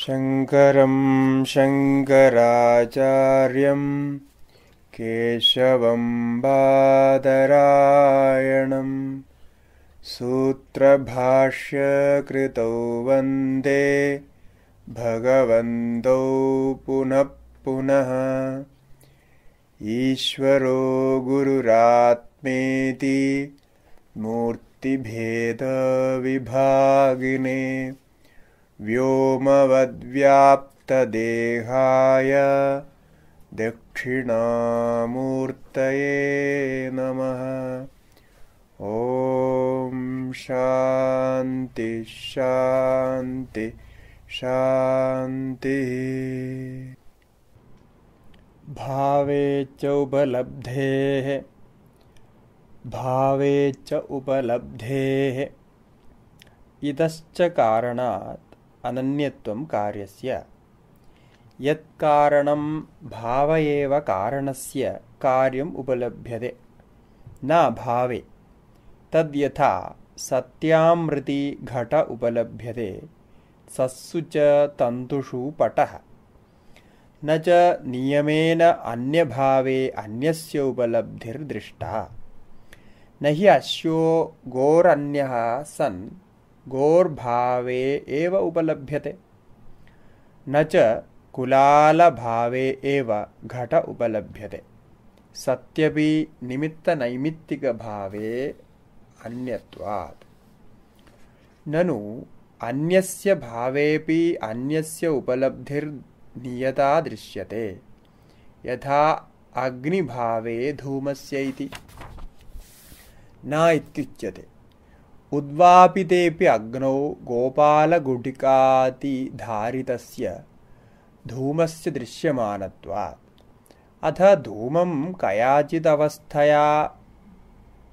शङ्करं शङ्कराचार्यं केशवं बादरायणं सूत्रभाष्यकृतौ वन्दे भगवन्तौ पुनः पुनः ईश्वरो गुरुरात्मेति मूर्तिभेदविभागिने व्योमवद्व्याप्तदेहाय दक्षिणामूर्तये नमः। ॐ शान्ति शान्ति शान्तिः। भावे च भावे च उपलब्धेः। इतश्च कारणात् अनन्यत्वं कार्यस्य। यत्कारणं भाव एव कारणस्य कार्यम् उपलभ्यते। न भावे। तद्यथा सत्यामृति घट उपलभ्यते। सत्सु च तन्तुषु पटः। न च नियमेन अन्यभावे अन्यस्य उपलब्धिर्दृष्टा न हि अश्यो गोरन्यः सन् गोर्भावे एव उपलभ्यते। न च कुलालभावे एव घट उपलभ्यते। सत्यपि निमित्तनैमित्तिकभावे अन्यत्वात्। ननु अन्यस्य भावेऽपि अन्यस्य उपलब्धिर्नियता दृश्यते। यथा अग्निभावे धूमस्य इति न इत्युच्यते उद्वापितेऽपि अग्नौ गोपालगुटिकातिधारितस्य धूमस्य दृश्यमानत्वात्। अथ धूमं कयाचिदवस्थया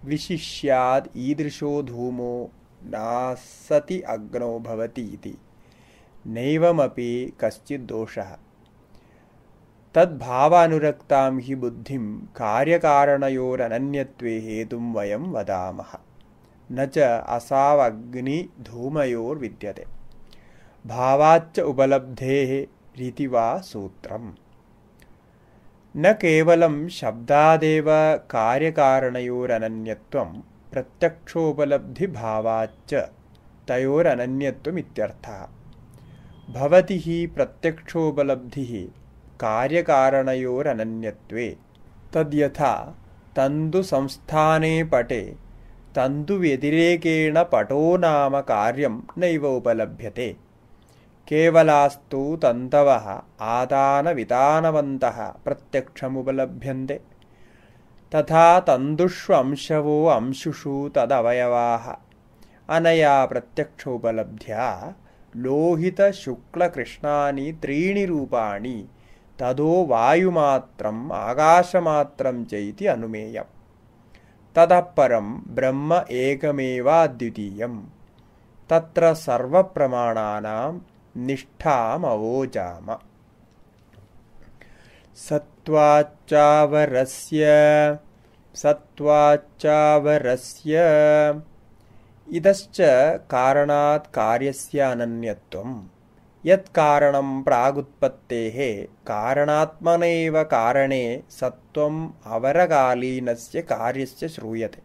विशिष्याद् ईदृशो धूमो नासति अग्नौ भवति इति। नैवमपि कश्चिद्दोषः तद्भावानुरक्तां हि बुद्धिं कार्यकारणयोरनन्यत्वे हेतुं वयं वदामः। न च असावग्निधूमयोर्विद्यते। भावाच्च उपलब्धेः रीति वा सूत्रम् न केवलं शब्दादेव कार्यकारणयोरनन्यत्वं प्रत्यक्षोपलब्धिभावाच्च तयोरनन्यत्वमित्यर्थः। भवति हि प्रत्यक्षोपलब्धिः कार्यकारणयोरनन्यत्वे। तद्यथा तन्तुसंस्थाने पटे तन्तुव्यतिरेकेण पटो नाम कार्यं नैव उपलभ्यते। केवलास्तु तन्तवः आदानवितानवन्तः प्रत्यक्षमुपलभ्यन्ते। तथा तन्तुष्वंशवो अंशुषु तदवयवाः। अनया प्रत्यक्षोपलब्ध्या लोहितशुक्लकृष्णानि त्रीणि रूपाणि तदो वायुमात्रम् आकाशमात्रं च इति अनुमेयम्। ततः परं ब्रह्म एकमेवाद्वितीयम्। तत्र सर्वप्रमाणानां निष्ठामवोचाम। सत्त्वाच्चावरस्य सत्त्वाच्चावरस्य। इतश्च कारणात् कार्यस्य अनन्यत्वम् यत्कारणं प्रागुत्पत्तेः कारणात्मनैव कारणे सत्त्वम् अवरकालीनस्य कार्यस्य श्रूयते।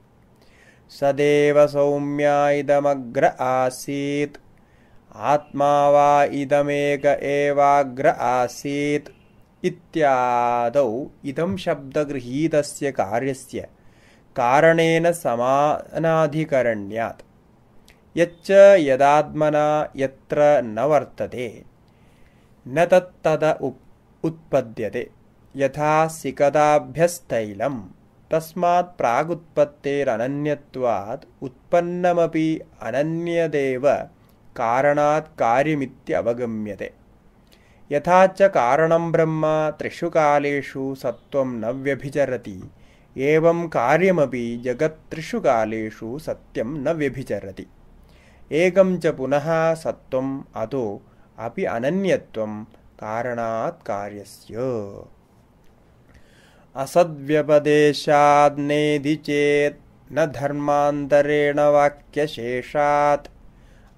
सदेव सौम्या इदमग्र आसीत्। आत्मा वा इदमेक एवाग्र आसीत्। इत्यादौ इदं शब्दगृहीतस्य कार्यस्य कारणेन समानाधिकरण्यात् यच्च यदात्मना यत्र न वर्तते न तत्तद उत्पद्यते। यथा सिकदाभ्यस्तैलं तस्मात् प्रागुत्पत्तेरनन्यत्वात् उत्पन्नमपि अनन्यदेव कारणात् कार्यमित्यवगम्यते। यथा च कारणं ब्रह्म त्रिषु कालेषु सत्त्वं न व्यभिचरति एवं कार्यमपि जगत्त्रिषु कालेषु सत्यं न व्यभिचरति एकं च पुनः सत्त्वम् अतो अपि अनन्यत्वं कारणात् कार्यस्य। असद्व्यपदेशाद्नेदि चेत् न धर्मान्तरेण वाक्यशेषात्।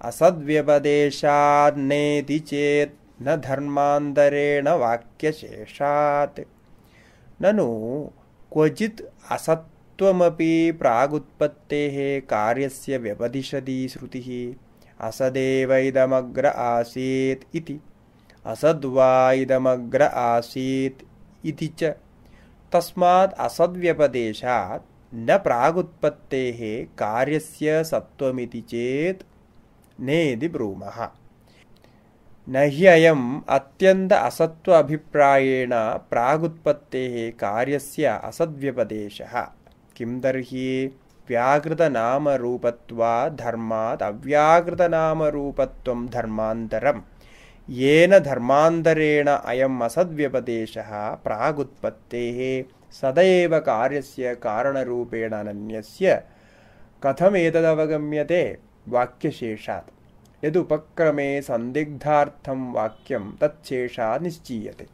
असद्व्यपदेशान्नेति चेत् न धर्मान्तरेण वाक्यशेषात्। ननु क्वचित् असत्त्वमपि प्रागुत्पत्तेः कार्यस्य व्यपदिशति श्रुतिः। असदेव इदमग्र आसीत् इति। असद्वा इदमग्र आसीत् इति च। तस्मात् असद्व्यपदेशात् न प्रागुत्पत्तेः कार्यस्य सत्त्वमिति चेत् नेति ब्रूमः। न ह्ययम् अत्यन्त असत्त्व अभिप्रायेण प्रागुत्पत्तेः कार्यस्य असद्व्यपदेशः किं तर्हि व्याकृतनामरूपत्वात् धर्मात् अव्याकृतनामरूपत्वं धर्मान्तरम्। येन धर्मान्तरेण अयम् असद्व्यपदेशः प्रागुत्पत्तेः सदैव कार्यस्य कारणरूपेण अनन्यस्य। कथमेतदवगम्यते वाक्यशेषात्। यदुपक्रमे सन्दिग्धार्थं वाक्यं तच्छेषात् निश्चीयते।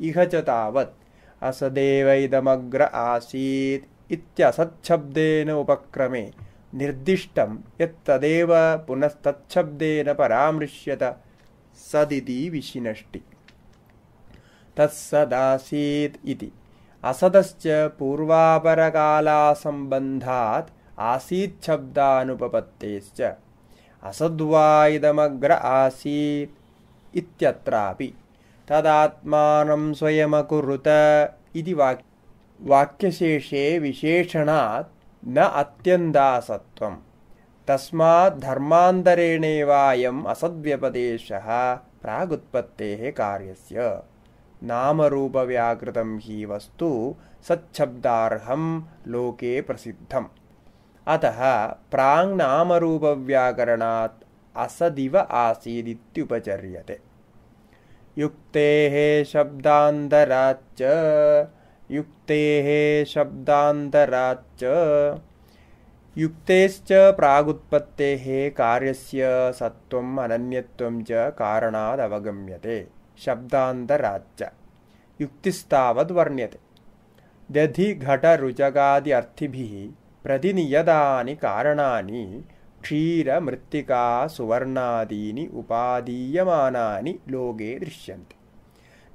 इह च तावत्। असदेव इदमग्र आसीत् इत्यसच्छब्देन उपक्रमे निर्दिष्टं यत्तदेव पुनस्तच्छब्देन परामृश्यत सदिति विशिनष्टि। तत्सदासीत् इति। असदश्च पूर्वापरकालासम्बन्धात् आसीच्छब्दानुपपत्तेश्च। असद्वा इदमग्र आसीत् इत्यत्रापि। तदात्मानं स्वयमकुरुत इति वाक् वाक्यशेषे विशेषणात् न अत्यन्तासत्त्वम् तस्मात् धर्मान्तरेणेवायम् असद्व्यपदेशः प्रागुत्पत्तेः कार्यस्य। नामरूपव्याकृतं हि वस्तु सच्छब्दार्हं लोके प्रसिद्धम्। अतः प्राङ्नामरूपव्याकरणात् असदिव आसीदित्युपचर्यते। युक्तेः शब्दान्तराच्च युक्तेः शब्दान्तराच्च। युक्तेश्च प्रागुत्पत्तेः कार्यस्य सत्त्वम् अनन्यत्वं च कारणादवगम्यते शब्दान्तराच्च। युक्तिस्तावद्वर्ण्यते दधिघटरुचकादि अर्थिभिः प्रतिनियतानि कारणानि क्षीरमृत्तिका सुवर्णादीनि उपादीयमानानि लोके दृश्यन्ते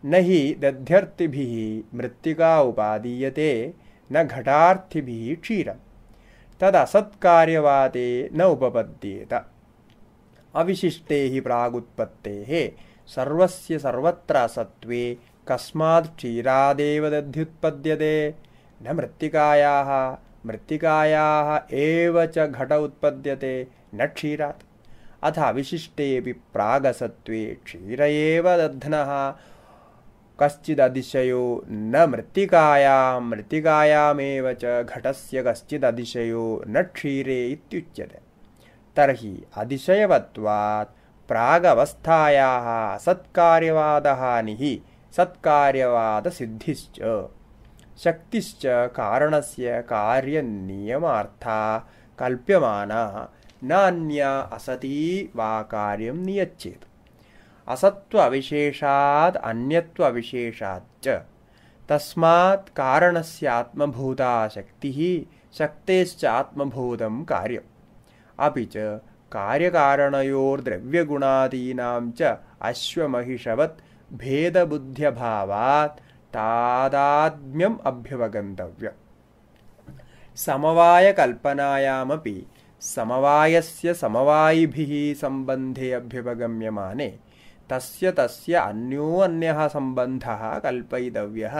न हि दध्यर्थिभिः मृत्तिका उपादीयते, न घटार्थिभिः क्षीरम्। तदसत्कार्यवादे न उपपद्येत। अविशिष्टे हि प्रागुत्पत्तेः, सर्वस्य सर्वत्र असत्त्वे कस्मात् क्षीरादेव दध्युत्पद्यते। न मृत्तिकायाः मृत्तिकायाः एव च घट उत्पद्यते, न क्षीरात्। अथ अविशिष्टेऽपि प्रागसत्त्वे क्षीर एव दध्नः। कश्चिदतिशयो न मृत्तिकायां मृत्तिकायामेव च घटस्य कश्चिदतिशयो न क्षीरे इत्युच्यते। तर्हि अतिशयवत्वात् प्रागवस्थायाः असत्कार्यवादः निः सत्कार्यवादसिद्धिश्च। शक्तिश्च कारणस्य कार्यनियमार्था कल्प्यमाना नान्या असती वा कार्यं नियच्छेत् असत्त्वविशेषात् अन्यत्वविशेषाच्च। तस्मात् कारणस्यात्मभूता शक्तिः शक्तेश्च आत्मभूतं कार्यम्। अपि च कार्यकारणयोर्द्रव्यगुणादीनां च अश्वमहिषवत् भेदबुद्ध्यभावात् तादात्म्यम् अभ्युपगन्तव्यम्। समवायकल्पनायामपि समवायस्य समवायिभिः सम्बन्धे अभ्युपगम्यमाने तस्य तस्य अन्यो अन्यः सम्बन्धः कल्पयितव्यः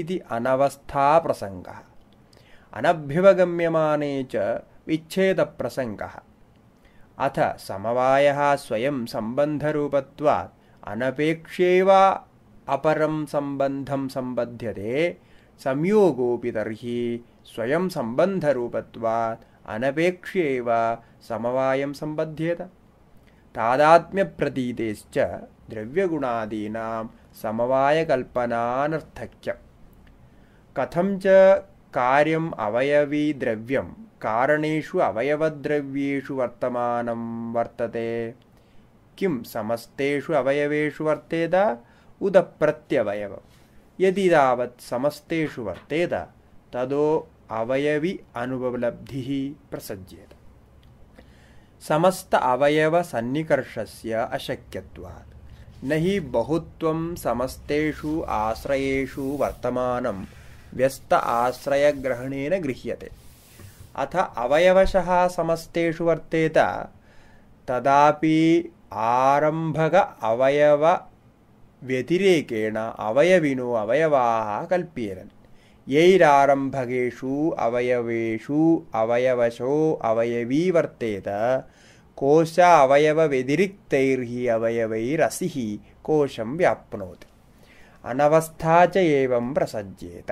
इति अनवस्थाप्रसङ्गः अनभ्युपगम्यमाने च विच्छेदप्रसङ्गः। अथ समवायः स्वयं सम्बन्धरूपत्वात् अनपेक्ष्यैव अपरं सम्बन्धं सम्बध्यते संयोगोऽपि तर्हि स्वयं सम्बन्धरूपत्वात् अनपेक्ष्यैव समवायं सम्बध्येत तादात्म्यप्रतीतेश्च द्रव्यगुणादीनां समवायकल्पनानर्थक्यम् कथं च कार्यम् अवयवीद्रव्यं कारणेषु अवयवद्रव्येषु वर्तमानं वर्तते किं समस्तेषु अवयवेषु वर्तेत उत प्रत्यवयवं यदि तावत् समस्तेषु वर्तेत तदो अवयवि अनुपलब्धिः प्रसज्येत समस्त अवयवसन्निकर्षस्य अशक्यत्वात्। न हि बहुत्वं समस्तेषु आश्रयेषु वर्तमानं व्यस्त आश्रयग्रहणेन गृह्यते। अथ अवयवशः समस्तेषु वर्तेत तदापि आरम्भक अवयवव्यतिरेकेण अवयविनो अवयवाः कल्प्येरन् यैरारम्भकेषु अवयवेषु अवयवशो अवयवी वर्तेत कोश अवयवव्यतिरिक्तैर्हि अवयवैरसिः कोशं व्याप्नोति। अनवस्था च एवं प्रसज्येत।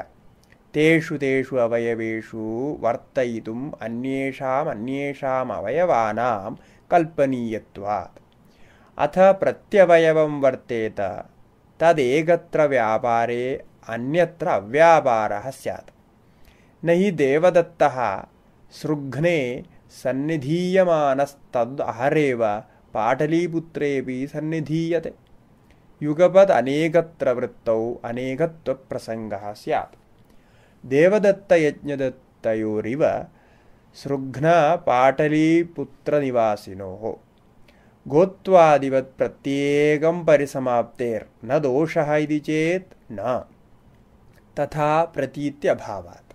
तेषु तेषु अवयवेषु वर्तयितुम् अन्येषाम् अन्येषाम् अवयवानां कल्पनीयत्वात्। अथ प्रत्यवयवं वर्तेत। तदेकत्र व्यापारे अन्यत्र अव्यापारः स्यात्। न हि देवदत्तः सृघ्ने सन्निधीयमानस्तदहरेव पाटलीपुत्रेऽपि सन्निधीयते। युगपदनेकत्र वृत्तौ अनेकत्वप्रसङ्गः स्यात्। देवदत्तयज्ञदत्तयोरिव सृघ्नपाटलीपुत्रनिवासिनोः गोत्वादिवत् प्रत्येकं परिसमाप्तेर्न दोषः इति चेत् न तथा प्रतीत्यभावात्।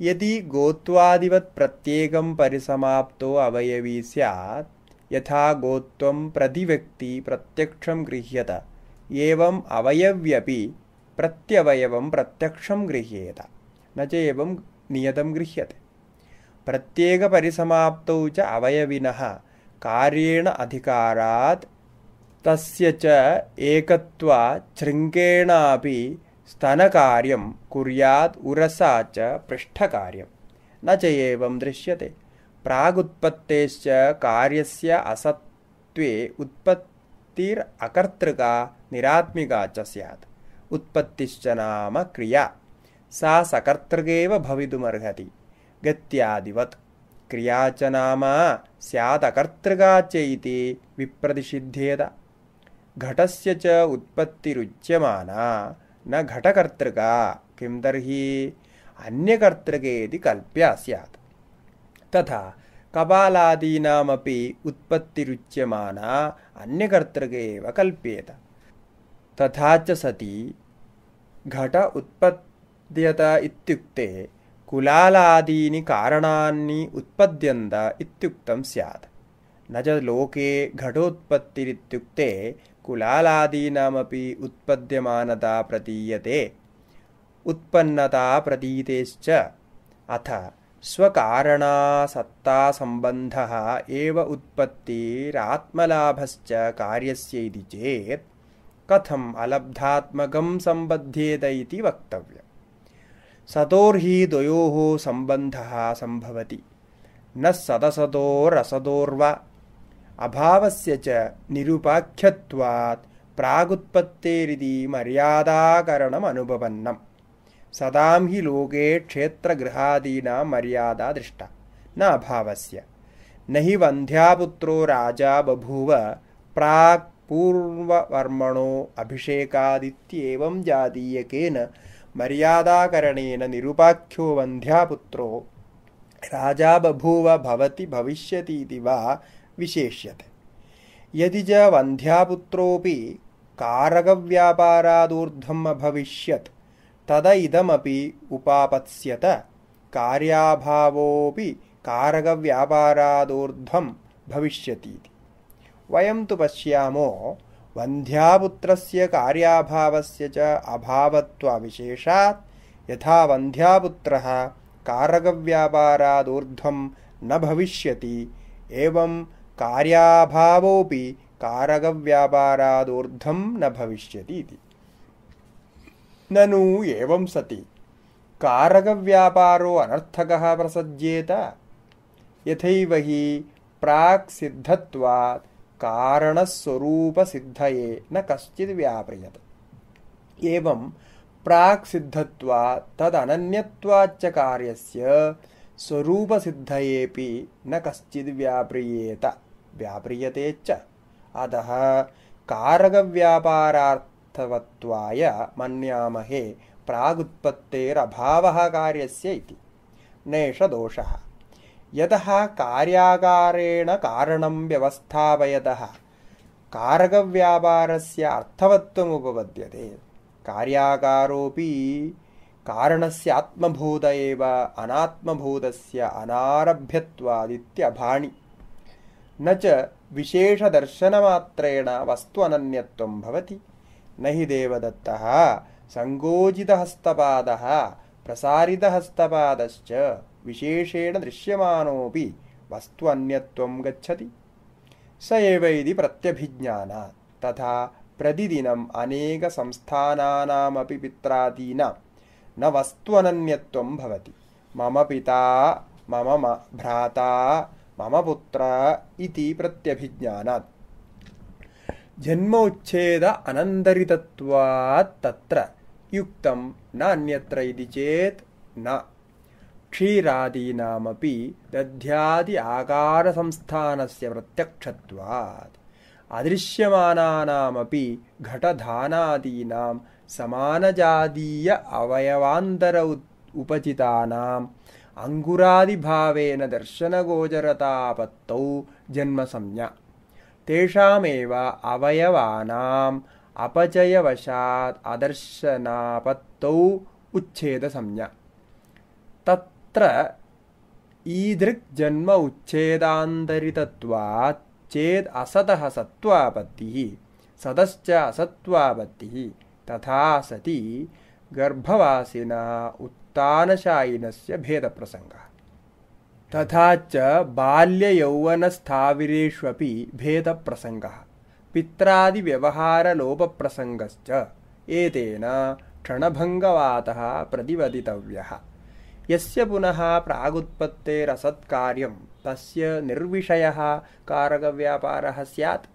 यदि गोत्वादिवत् प्रत्येकं परिसमाप्तो अवयवी स्यात्, यथा गोत्वं प्रतिव्यक्ति प्रत्यक्षं गृह्यत, एवम् अवयव्यपि प्रत्यवयवं प्रत्यक्षं गृह्येत, न च एवं नियतं गृह्यते। प्रत्येकपरिसमाप्तौ च अवयविनः कार्येण अधिकारात्, तस्य च एकत्वाच्छृङ्केणापि स्तनकार्यं कुर्यात् उरसा च पृष्ठकार्यं। न च एवं दृश्यते। प्रागुत्पत्तेश्च कार्यस्य असत्त्वे उत्पत्तिरकर्तृका निरात्मिका च स्यात्। उत्पत्तिश्च नाम क्रिया। सा सकर्तृकेव भवितुमर्हति। गत्यादिवत्। क्रिया च नाम स्यादकर्तृका च इति विप्रतिषिध्येत। घटस्य च उत्पत्तिरुच्यमाना न घटकर्तृका किं तर्हि अन्यकर्तृकेति कल्प्या स्यात्। तथा कपालादीनामपि उत्पत्तिरुच्यमाना अन्यकर्तृके एव कल्प्येत। तथा च सति घट उत्पद्यत इत्युक्ते कुलालादीनि कारणानि उत्पद्यन्त इत्युक्तं स्यात्। न च लोके घटोत्पत्तिरित्युक्ते कुलालादीनामपि उत्पद्यमानता प्रतीयते। उत्पन्नता प्रतीतेश्च अथ स्वकारणासत्तासम्बन्धः एव उत्पत्तिरात्मलाभश्च कार्यस्य इति चेत् कथम् अलब्धात्मकं सम्बध्येत इति वक्तव्यम्। सतोर्हि द्वयोः सम्बन्धः सम्भवति। न सदसतोरसतोर्वा अभावस्य च निरुपाख्यत्वात् प्रागुत्पत्तेरिति मर्यादाकरणमनुपपन्नम् सदां हि लोके क्षेत्रगृहादीनां मर्यादा दृष्टा। न अभावस्य। न हि वन्ध्यापुत्रो राजा बभूव प्राक् पूर्ववर्मणो अभिषेकादित्येवं जातीयकेन मर्यादाकरणेन निरुपाख्यो वन्ध्यापुत्रो राजा बभूव भवति भविष्यतीति वा विशेष्यते। यदि च वन्ध्यापुत्रोऽपि कारकव्यापारादूर्ध्वम् अभविष्यत् तद इदमपि उपापत्स्यत। कार्याभावोऽपि कारकव्यापारादूर्ध्वं भविष्यतीति। वयं तु पश्यामो वन्ध्यापुत्रस्य कार्याभावस्य च अभावत्वाविशेषात् यथा वन्ध्यापुत्रः कारकव्यापारादूर्ध्वं न भविष्यति एवं कार्याभावोऽपि कारकव्यापारादूर्ध्वं न भविष्यति इति। ननु एवं सति। कारकव्यापारो अनर्थकः प्रसज्येत। यथैव हि प्राक्सिद्धत्वात् कारणस्वरूपसिद्धये न कश्चित् व्याप्रियते एवं प्राक्सिद्धत्वात् तदनन्यत्वाच्च कार्यस्य स्वरूपसिद्धयेऽपि न कश्चिद् व्याप्रियेत व्याप्रियते च अतः कारकव्यापारार्थवत्वाय मन्यामहे प्रागुत्पत्तेरभावः कार्यस्य इति नेष दोषः यतः कार्याकारेण कारणं व्यवस्थापयतः कारकव्यापारस्य अर्थवत्वमुपपद्यते कार्याकारोऽपि कारणस्य आत्मभूत एव अनात्मभूतस्य अनारभ्यत्वादित्यभाणि न च विशेषदर्शनमात्रेण वस्तु अनन्यत्वं भवति। न हि देवदत्तः सङ्कोचितहस्तपादः प्रसारितहस्तपादश्च विशेषेण दृश्यमानोऽपि वस्तु अन्यत्वं गच्छति। स एव इति प्रत्यभिज्ञानात् तथा प्रतिदिनम् अनेकसंस्थानानामपि पित्रादीनां न वस्तु अनन्यत्वं भवति। मम पिता मम भ्राता मम पुत्र इति प्रत्यभिज्ञानात्। जन्मोच्छेद अनन्तरितत्वात् तत्र। युक्तं न अन्यत्र इति चेत् न। क्षीरादीनामपि दध्यादि आकारसंस्थानस्य प्रत्यक्षत्वात्। अदृश्यमानानामपि घटधानादीनां समानजातीय अवयवान्तर उपचितानाम् अङ्कुरादिभावेन दर्शनगोचरतापत्तौ जन्मसंज्ञा। तेषामेव अवयवानाम् अपचयवशात् अदर्शनापत्तौ उच्छेदसंज्ञा। तत्र ईदृक्जन्म उच्छेदान्तरितत्वात् चेद् असतः सत्त्वापत्तिः सतश्च असत्त्वापत्तिः तथा सति गर्भवासिना उत्तानशायिनस्य भेदप्रसङ्गः। तथा च बाल्ययौवनस्थाविरेष्वपि भेदप्रसङ्गः। पित्रादिव्यवहारलोपप्रसङ्गश्च एतेन क्षणभङ्गवातः प्रतिवदितव्यः। यस्य पुनः प्रागुत्पत्तेरसत्कार्यं तस्य निर्विषयः कारकव्यापारः स्यात्।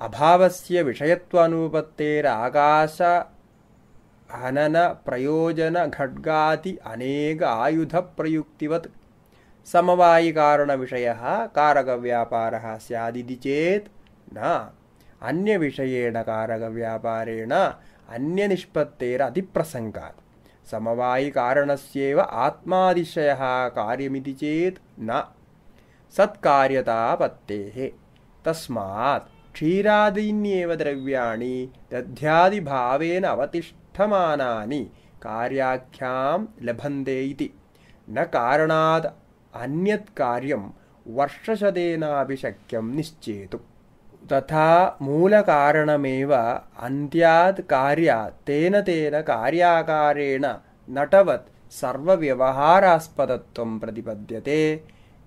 अभावस्य विषयत्वानुपत्तेराकाश हननप्रयोजनखड्गाति अनेक आयुधप्रयुक्तिवत् समवायिकारणविषयः कारकव्यापारः स्यादिति चेत् न। अन्यविषयेण कारकव्यापारेण अन्यनिष्पत्तेरतिप्रसङ्गात् समवायिकारणस्येव आत्मादिशयः कार्यमिति चेत् न। सत्कार्यतापत्तेः। तस्मात् क्षीरादीन्येव द्रव्याणि दध्यादिभावेन अवतिष्ठमानानि कार्याख्यां लभन्ते इति। न कारणात् अन्यत् कार्यं वर्षशतेनापि शक्यं निश्चेतुम् तथा मूलकारणमेव अन्त्यात् कार्यात् तेन तेन कार्याकारेण नटवत् सर्वव्यवहारास्पदत्वं प्रतिपद्यते।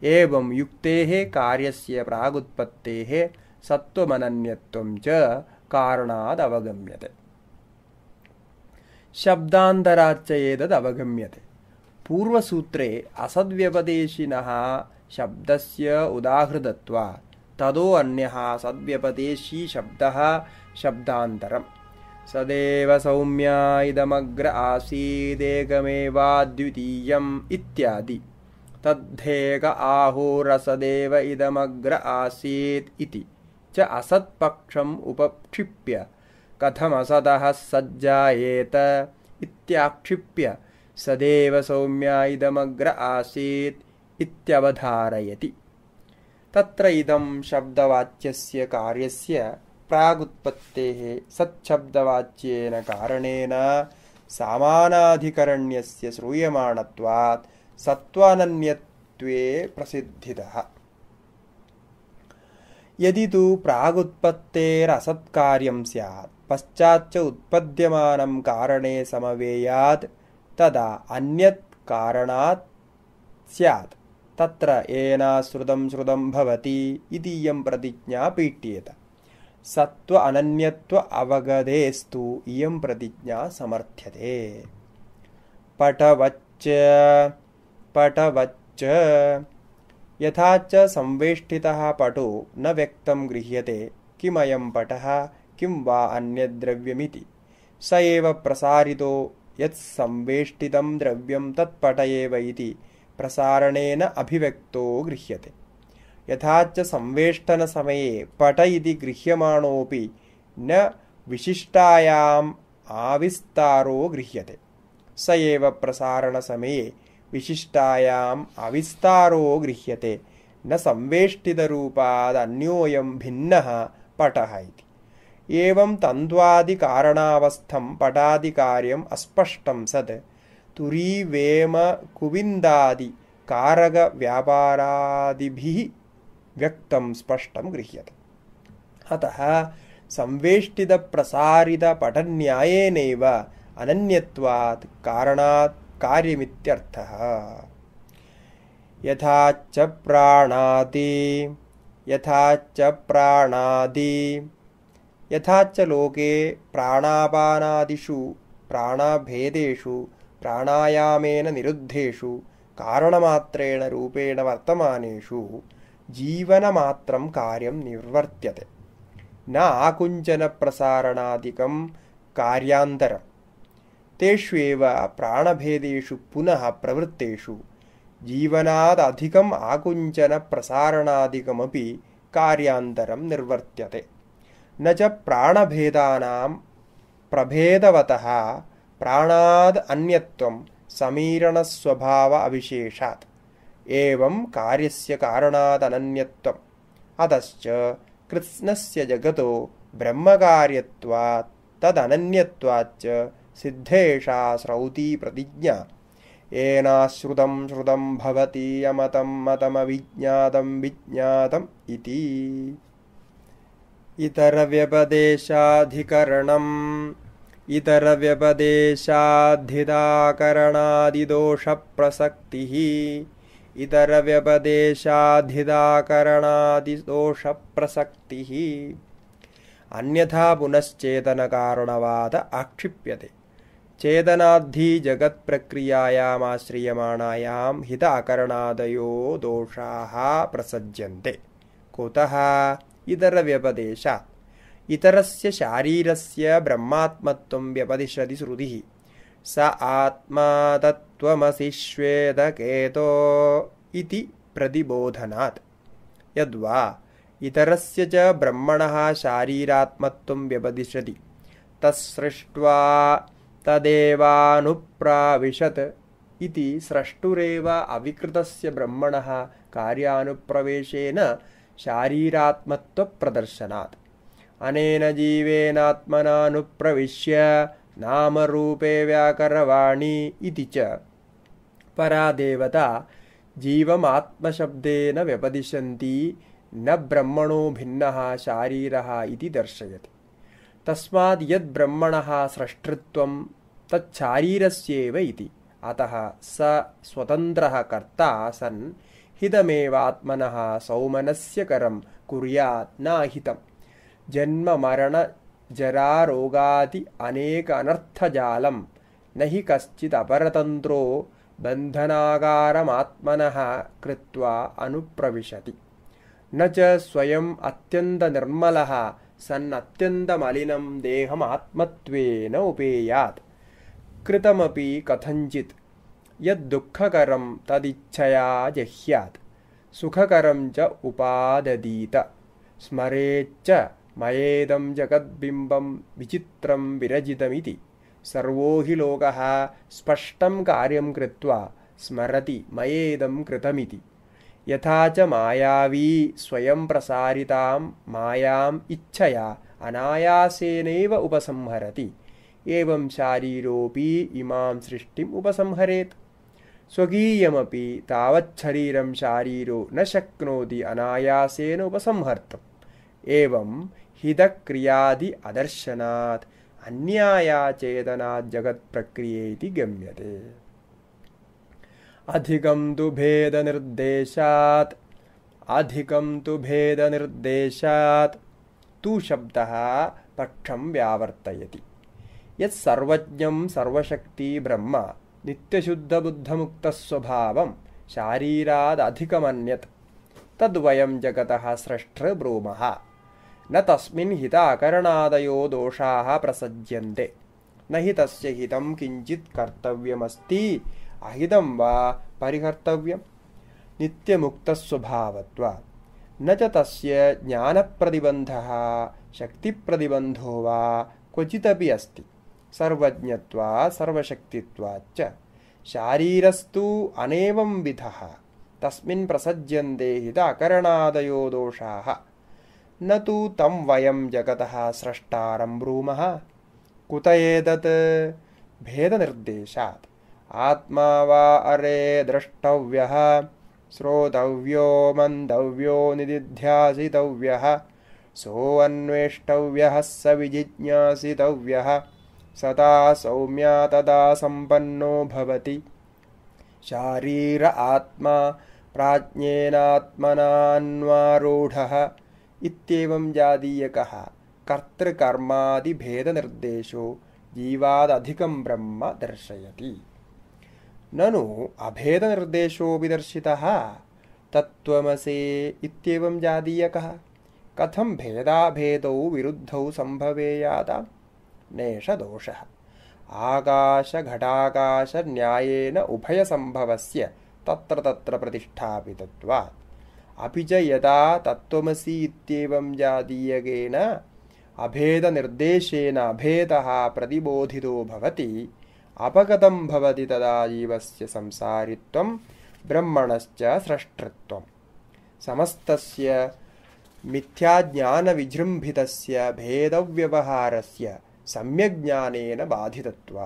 एवं युक्तेः कार्यस्य प्रागुत्पत्तेः सत्त्वमनन्यत्वं च कारणादवगम्यते शब्दान्तराच्च एतदवगम्यते पूर्वसूत्रे असद्व्यपदेशिनः शब्दस्य उदाहृतत्वात् तदो अन्यः सद्व्यपदेशी शब्दः शब्दान्तरम्। सदेव सौम्या इदमग्र आसीदेकमेवाद्वितीयम् इत्यादि। तद्धेक आहोरसदेव इदमग्र आसीत् इति। च असत्पक्षम् उपक्षिप्य कथमसतः सज्जायेत इत्याक्षिप्य सदेव सौम्या इदमग्र आसीत् इत्यवधारयति। तत्र इदं शब्दवाच्यस्य कार्यस्य प्रागुत्पत्तेः सच्छब्दवाच्येन कारणेन सामानाधिकरण्यस्य श्रूयमाणत्वात् सत्त्वानन्यत्वे प्रसिद्धितः। यदि तु प्रागुत्पत्तेरसत्कार्यं स्यात् पश्चाच्च उत्पद्यमानं कारणे समवेयात् तदा अन्यत् कारणात् स्यात्। तत्र येनाश्रुतं श्रुतं भवति इतीयं प्रतिज्ञा पीट्येत सत्त्व अनन्यत्व अवगतेस्तु इयं प्रतिज्ञा समर्थ्यते। पटवच्च पटवच्च यथा च संवेष्टितः पटो न व्यक्तं गृह्यते किमयं पटः किं वा अन्यद्द्रव्यमिति स एव प्रसारितो यत् संवेष्टितं द्रव्यं तत्पट एव इति प्रसारणेन अभिव्यक्तो गृह्यते। यथा च संवेष्टनसमये पट इति गृह्यमाणोऽपि न विशिष्टायाम् आविस्तारो गृह्यते। स एव प्रसारणसमये विशिष्टायाम् अविस्तारो गृह्यते। न संवेष्टितरूपादन्योऽयं भिन्नः पटः इति एवं तन्त्वादिकारणावस्थं पटादिकार्यम् अस्पष्टं सत्। तुरीवेमकुविन्दादिकारकव्यापारादिभिः व्यक्तं स्पष्टं गृह्यते। अतः संवेष्टितप्रसारितपठन्यायेनैव अनन्यत्वात् कारणात् कार्यमित्यर्थः। यथाच्च प्राणादि यथाच्च प्राणादि यथाच्च लोके प्राणापानादिषु प्राणभेदेषु प्राणायामेन निरुद्धेषु कारणमात्रेण रूपेण वर्तमानेषु जीवनमात्रं कार्यं निर्वर्त्यते। न आकुञ्चनप्रसारणादिकं कार्यान्तरम् तेष्वेव प्राणभेदेषु पुनः प्रवृत्तेषु जीवनादधिकम् आकुञ्चनप्रसारणादिकमपि कार्यान्तरं निर्वर्त्यते न च प्राणभेदानां प्रभेदवतः प्राणाद् अन्यत्वं समीरणस्वभाव अविशेषात्। एवं कार्यस्य कारणादनन्यत्वम् अतश्च कृत्स्नस्य जगतो ब्रह्मकार्यत्वात् तदनन्यत्वाच्च सिद्धेषा श्रौती प्रतिज्ञा। येनाश्रुतं श्रुतं भवति यमतं मतमविज्ञातं विज्ञातम् इति इतरव्यपदेशाधिकरणम्। इतरव्यपदेशाधिदाकरणादिदोषप्रसक्तिः। इतरव्यपदेशाधिदाकरणादिदोषप्रसक्तिः। अन्यथा पुनश्चेतनकारणवाद आक्षिप्यते। चेतनाद्धिजगत्प्रक्रियायामाश्रियमाणायां हिताकरणादयो दोषाः प्रसज्यन्ते। कुतः इतरव्यपदेशात्। इतरस्य शारीरस्य ब्रह्मात्मत्वं व्यपदिशति श्रुतिः। स आत्मा तत्त्वमसि श्वेदकेतो इति प्रतिबोधनात्। यद्वा इतरस्य च ब्रह्मणः शारीरात्मत्वं व्यपदिशति तत्सृष्ट्वा तदेवानुप्राविशत् इति स्रष्टुरेव अविकृतस्य ब्रह्मणः कार्यानुप्रवेशेन शारीरात्मत्वप्रदर्शनात्। अनेन जीवेनात्मनानुप्रविश्य नामरूपे व्याकरवाणी इति च। परा देवता जीवमात्मशब्देन व्यपदिशन्ती न ब्रह्मणो भिन्नः शारीरः इति दर्शयति। तस्माद् यद्ब्रह्मणः स्रष्टृत्वं तच्छारीरस्येव इति। अतः स स्वतन्त्रः कर्ता सन् हितमेवात्मनः सौमनस्यकरं कुर्यात् नाहितं। जन्ममरणजरारोगादि अनेक अनर्थजालं। न हि कश्चिदपरतन्त्रो बन्धनागारमात्मनः कृत्वा अनुप्रविशति। न च स्वयम् अत्यन्तनिर्मलः सन्नत्यन्तमलिनं देहमात्मत्वेन उपेयात्। कृतमपि कथञ्चित् यद्दुःखकरं तदिच्छया जह्यात्। सुखकरं च उपाददीत स्मरेच्च मयेदं जगद्बिम्बं विचित्रं विरजितमिति। सर्वो हि लोकः स्पष्टं कार्यं कृत्वा स्मरति मयेदं कृतमिति। यथा च मायावी स्वयं प्रसारितां मायाम् इच्छया अनायासेनैव उपसंहरति। एवं शारीरोऽपि इमां सृष्टिम् उपसंहरेत् स्वकीयमपि तावच्छरीरं शारीरो न शक्नोति अनायासेन उपसंहर्तुम्। एवं हितक्रियादि अदर्शनात् अन्याया चेतनात् जगत्प्रक्रियेति गम्यते। अधिकं तु भेदनिर्देशात्। अधिकं तु भेदनिर्देशात्। तु शब्दः पक्षं व्यावर्तयति। यत्सर्वज्ञं सर्वशक्ति ब्रह्म नित्यशुद्धबुद्धमुक्तस्वभावं शारीरादधिकमन्यत्। तद्वयं जगतः स्रष्टृब्रूमः न तस्मिन् हिताकरणादयो दोषाः प्रसज्यन्ते। न हि तस्य हितं किञ्चित् कर्तव्यमस्ति। अहितं वा परिकर्तव्यं नित्यमुक्तस्वभावत्वात् न च तस्य ज्ञानप्रतिबन्धः शक्तिप्रतिबन्धो वा क्वचिदपि अस्ति सर्वज्ञत्वात् सर्वशक्तित्वाच्च। शारीरस्तु अनेवंविधः तस्मिन् प्रसज्यन्ते हिताकरणादयो दोषाः। न तु तं वयं जगतः स्रष्टारं ब्रूमः। कुत एतत्? भेदनिर्देशात्। आत्मा वा अरे द्रष्टव्यः। श्रोतव्यो मन्तव्यो निदिध्यासितव्यः। सोऽन्वेष्टव्यः स विजिज्ञासितव्यः सदा सौम्या तदा सम्पन्नो भवति। शारीर आत्मा प्राज्ञेनात्मनान्वारूढः इत्येवं जातीयकः कर्तृकर्मादिभेदनिर्देशो जीवादधिकं ब्रह्म दर्शयति। ननु अभेदनिर्देशोऽपि दर्शितः तत्त्वमसे इत्येवं जातीयकः कथं भेदाभेदौ विरुद्धौ सम्भवेयादा नेषदोषः आकाशघटाकाशन्यायेन उभयसम्भवस्य तत्र तत्र प्रतिष्ठापितत्वात्। अपि च यदा तत्त्वमसि इत्येवं जातीयकेन अभेदनिर्देशेन अभेदः प्रतिबोधितो भवति अपगतं भवति तदा जीवस्य संसारित्वं ब्रह्मणश्च स्रष्टृत्वं समस्तस्य मिथ्याज्ञानविजृम्भितस्य भेदव्यवहारस्य ಸಮ್ಯಜ್ಞಾನೇನ ಬಾಧಿತತ್ವ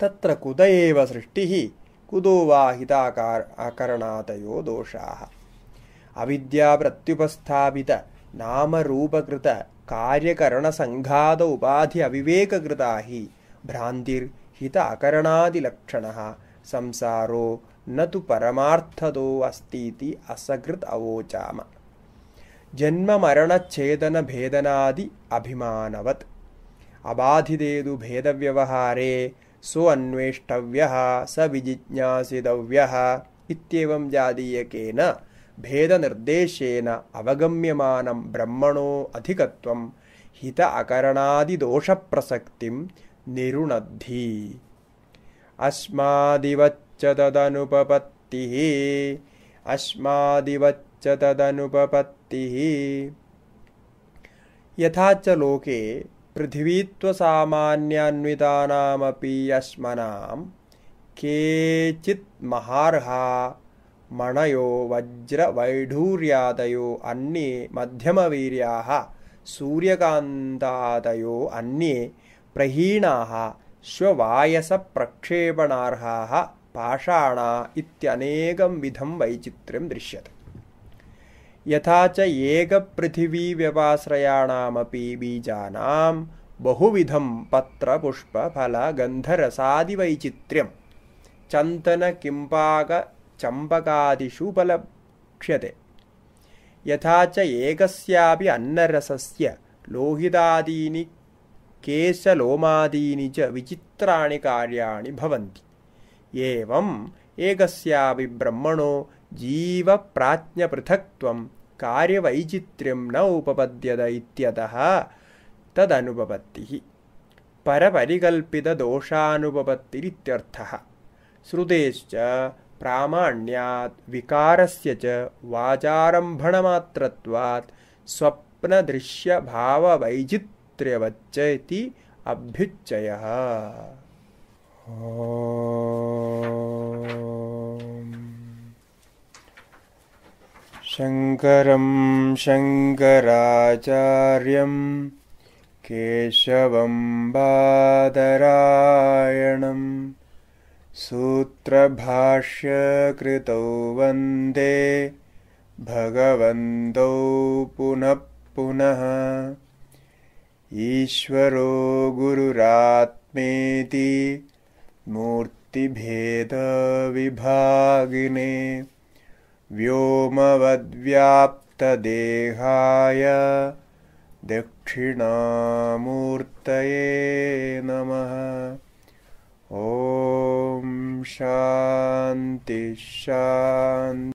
ತತ್ರ ಕುದೇವ ಸೃಷ್ಟಿ ಕುದೋ ವಾ ಹಿತಾಕಾರ ಅಕರಣಾತಯೋ ದೋಷಾ ಅವಿದ್ಯಾ ಪ್ರತ್ಯುಪಸ್ಥಾಪಿತ ನಾಮರೂಪಕೃತ ಕಾರ್ಯಕರಣ ಸಂಘಾತ ಉಪಾಧಿ ಅವಿವೇಕೃತ ಹಿ ಭ್ರಾಂತಿರ್ ಹಿತ ಅಕರಣಾದಿಲಕ್ಷಣ ಸಂಸಾರೋ ನು ಪರಮಾರ್ಥದೋ ಅಸ್ತೀತಿ ಅಸಕೃತ್ ಅವೋಚಾಮ ಜನ್ಮ ಮರಣ ಛೇದನ ಭೇದನಾದಿ ಅಭಿಮಾನವತ್ अबाधितेतु भेदव्यवहारे सोऽन्वेष्टव्यः स विजिज्ञासितव्यः इत्येवं जातीयकेन भेदनिर्देशेन अवगम्यमानं ब्रह्मणो अधिकत्वं हित अकरणादिदोषप्रसक्तिं निरुणद्धि। अस्मादिवच्च तदनुपपत्तिः अस्मादिवच्च तदनुपपत्तिः यथा च लोके पृथिवीत्वसामान्यान्वितानामपि यस्मनां केचित् महार्हा मणयो वज्रवैढूर्यादयो अन्ये मध्यमवीर्याः सूर्यकान्तादयो अन्ये प्रहीणाः स्ववायसप्रक्षेपणार्हाः पाषाणा इत्यनेकं विधं वैचित्र्यं दृश्यते यथा च एकपृथिवीव्यपाश्रयाणामपि बीजानां बहुविधं पत्रपुष्पफलगन्धरसादिवैचित्र्यं उपलक्ष्यते यथा च एकस्यापि अन्नरसस्य लोहितादीनि केशलोमादीनि च विचित्राणि कार्याणि भवन्ति। एवम् एकस्यापि ब्रह्मणो जीवप्राज्ञपृथक्त्वं कार्यवैचित्र्यं न उपपद्यत इत्यतः तदनुपपत्तिः परपरिकल्पितदोषानुपपत्तिरित्यर्थः श्रुतेश्च प्रामाण्यात् विकारस्य च वाचारम्भणमात्रत्वात् स्वप्नदृश्यभाववैचित्र्यवच्च इति अभ्युच्चयः शङ्करं शङ्कराचार्यं केशवं बादरायणं सूत्रभाष्यकृतौ वन्दे भगवन्तौ पुनः पुनः। ईश्वरो गुरुरात्मेति मूर्तिभेदविभागिने व्योमवद्व्याप्तदेहाय दक्षिणामूर्तये नमः। ॐ शान्तिः